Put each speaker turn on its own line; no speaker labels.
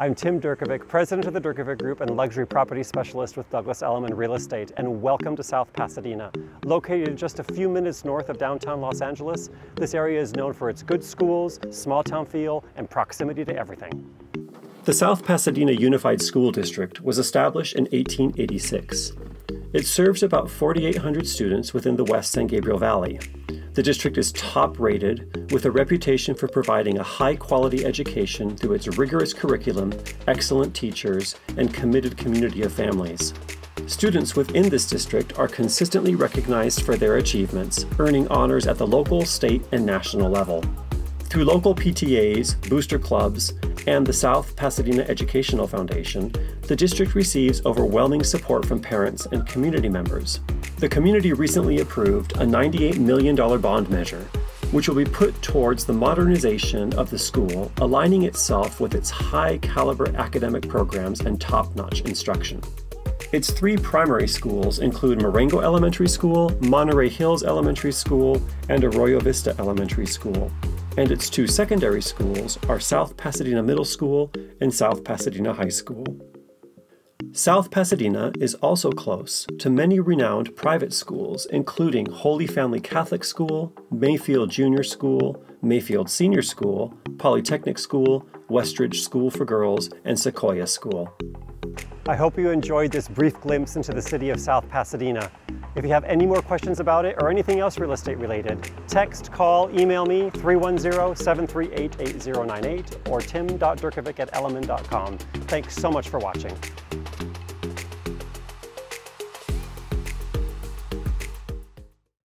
I'm Tim Durkovic, president of the Durkovic Group and luxury property specialist with Douglas Elliman Real Estate, and welcome to South Pasadena. Located just a few minutes north of downtown Los Angeles, this area is known for its good schools, small town feel, and proximity to everything. The South Pasadena Unified School District was established in 1886. It serves about 4,800 students within the West San Gabriel Valley. The district is top rated with a reputation for providing a high quality education through its rigorous curriculum, excellent teachers, and committed community of families. Students within this district are consistently recognized for their achievements, earning honors at the local, state, and national level. Through local PTAs, booster clubs, and the South Pasadena Educational Foundation, the district receives overwhelming support from parents and community members. The community recently approved a $98 million bond measure, which will be put towards the modernization of the school, aligning itself with its high caliber academic programs and top notch instruction. Its three primary schools include Marengo Elementary School, Monterey Hills Elementary School, and Arroyo Vista Elementary School. And its two secondary schools are South Pasadena Middle School and South Pasadena High School. South Pasadena is also close to many renowned private schools, including Holy Family Catholic School, Mayfield Junior School, Mayfield Senior School, Polytechnic School, Westridge School for Girls, and Sequoyah School. I hope you enjoyed this brief glimpse into the city of South Pasadena. If you have any more questions about it or anything else real estate related, text, call, email me 310-738-8098 or tim.durkovic at elliman.com. Thanks so much for watching.